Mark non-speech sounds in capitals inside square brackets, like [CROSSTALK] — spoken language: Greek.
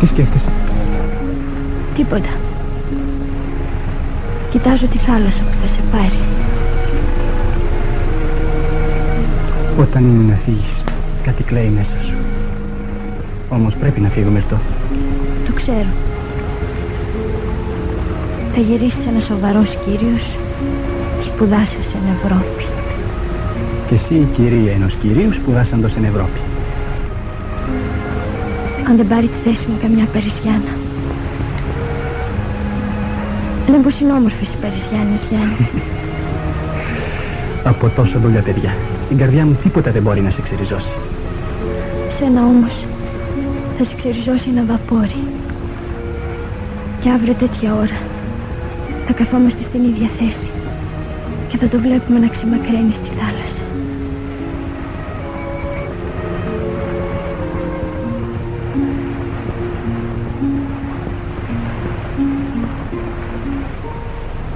Τι σκέφτεσαι; Τίποτα. Κοιτάζω τη θάλασσα που θα σε πάρει. Όταν είναι να φύγεις, κάτι κλαίει μέσα σου. Όμως πρέπει να φύγουμε αυτό. Το ξέρω. Θα γυρίσεις ένα σοβαρός κύριος και σπουδάσεις στην Ευρώπη. Και εσύ η κυρία ενός κυρίου σπουδάσαντος στην Ευρώπη. Αν δεν πάρει τη θέση μου καμιά Περισιάνα. Λένε πως είναι όμορφες οι Περισιάνες, Γιάννη. [LAUGHS] Από τόσα δουλειά, παιδιά. Στην καρδιά μου τίποτα δεν μπορεί να σε ξεριζώσει. Σένα όμως θα σε ξεριζώσει ένα βαπόρι. Και αύριο τέτοια ώρα θα καθόμαστε στην ίδια θέση και θα το βλέπουμε να ξεμακραίνει στη θάλασσα.